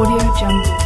Audio Jungle.